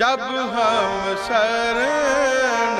जब हम शरण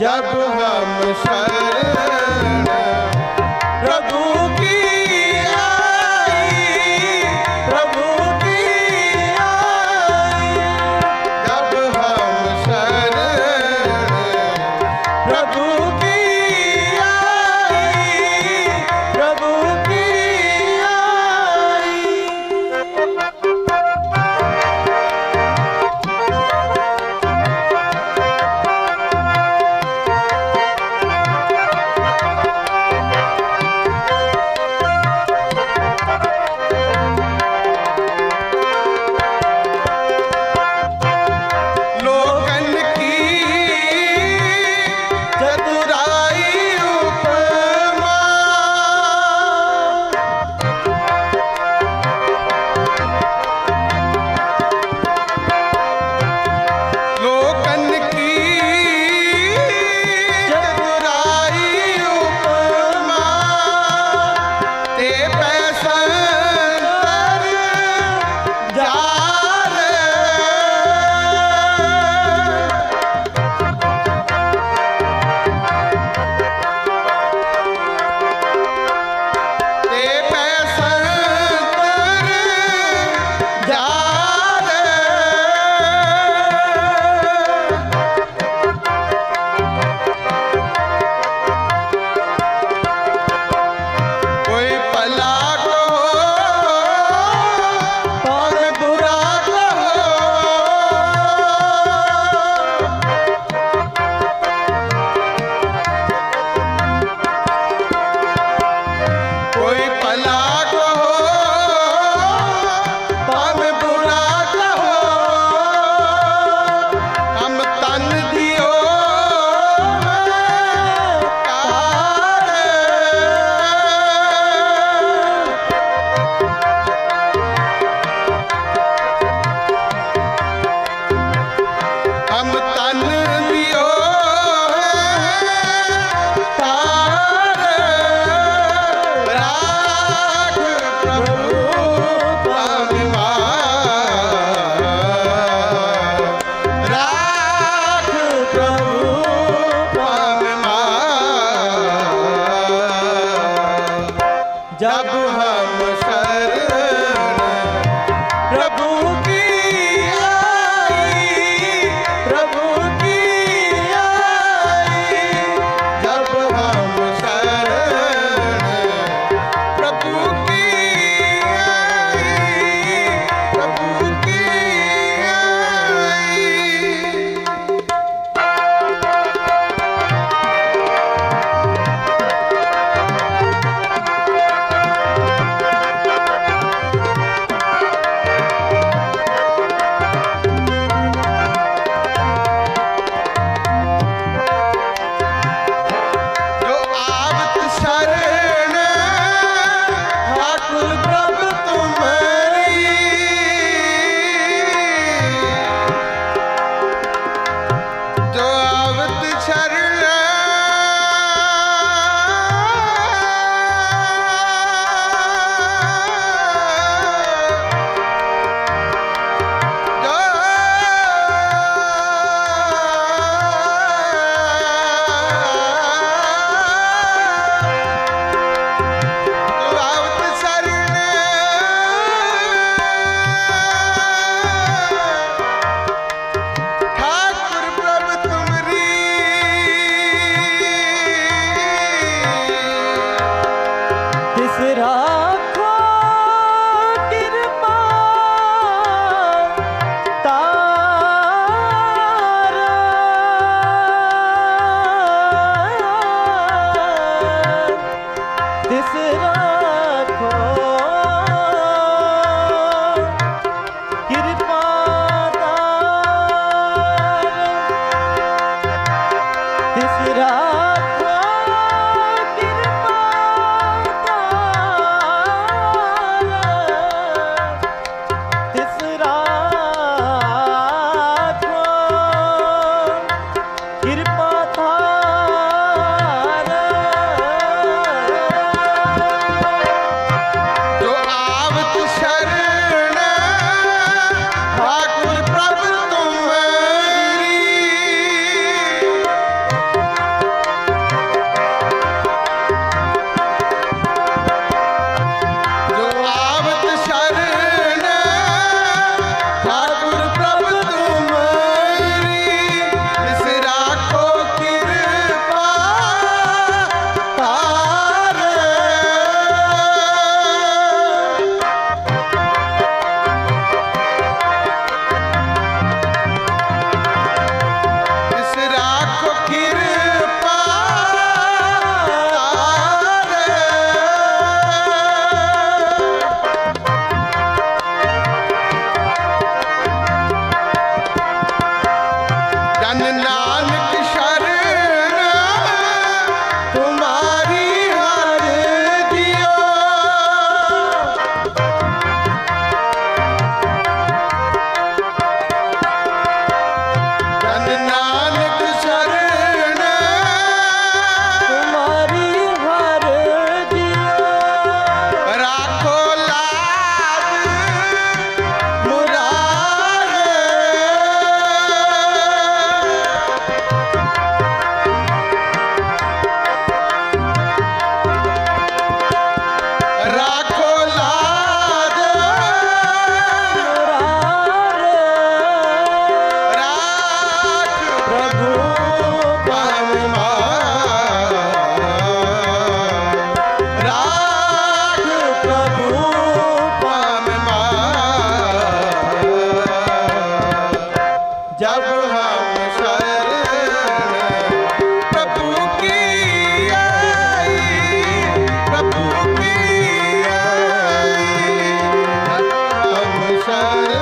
जब हम शरण प्रभु I'm 야. Hare